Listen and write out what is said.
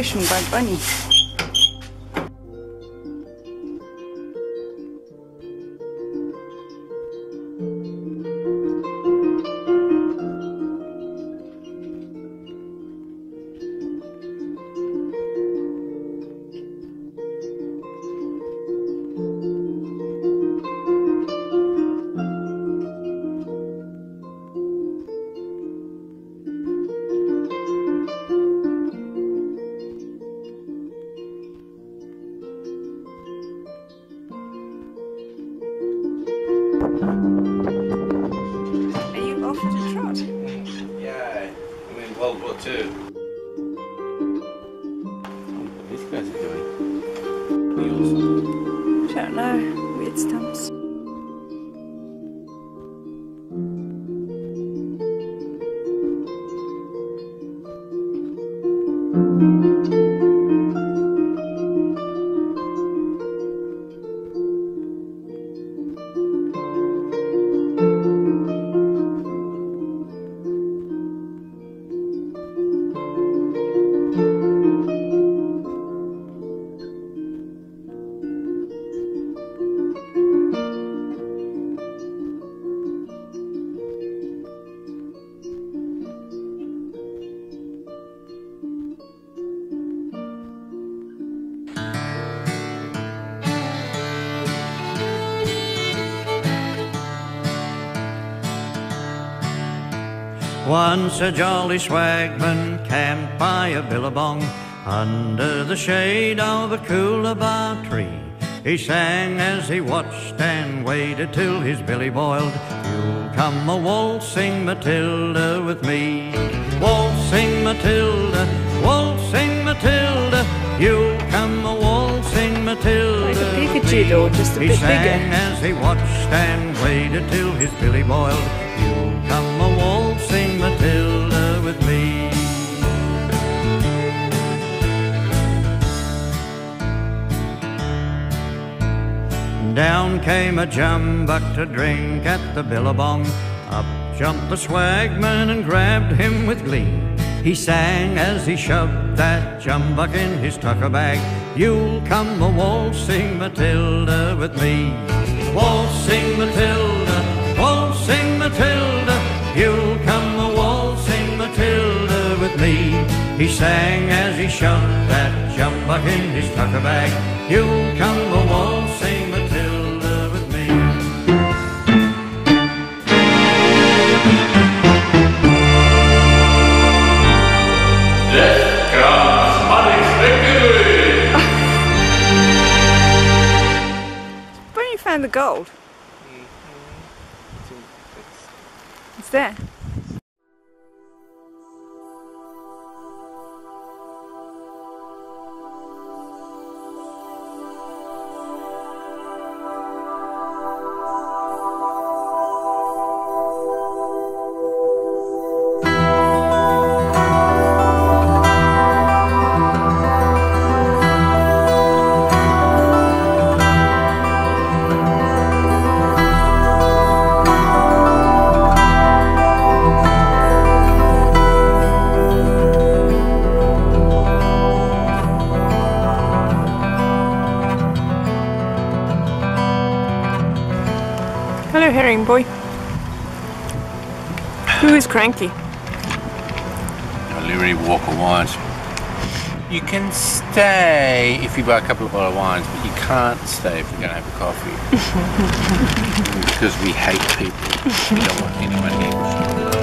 demonstration by Bunny. World War Two. What these guys are doing? Wheels. Don't know. Weird stumps. Once a jolly swagman camped by a billabong under the shade of a coolabah tree. He sang as he watched and waited till his billy boiled. You'll come a waltzing Matilda with me. Waltzing Matilda, waltzing Matilda. You'll come a waltzing Matilda. Like a with Pikachu me. just a he bit sang bigger. as he watched and waited till his billy boiled. You'll come a waltzing Down came a jumbuck to drink at the billabong. Up jumped the swagman and grabbed him with glee. He sang as he shoved that jumbuck in his tucker bag. You'll come a waltzing Matilda with me. Waltzing Matilda, waltzing Matilda. You'll come a waltzing Matilda with me. He sang as he shoved that jumbuck in his tucker bag. You'll come Found the gold? Mm-hmm. It's there. Hello, herring boy. Who is cranky? Liberty Walker wines. You can stay if you buy a couple of bottle of wines, but you can't stay if you're going to have a coffee. because we hate people. We don't want anyone here.